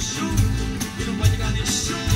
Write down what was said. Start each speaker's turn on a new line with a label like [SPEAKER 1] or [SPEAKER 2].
[SPEAKER 1] shoot. You don't want to get.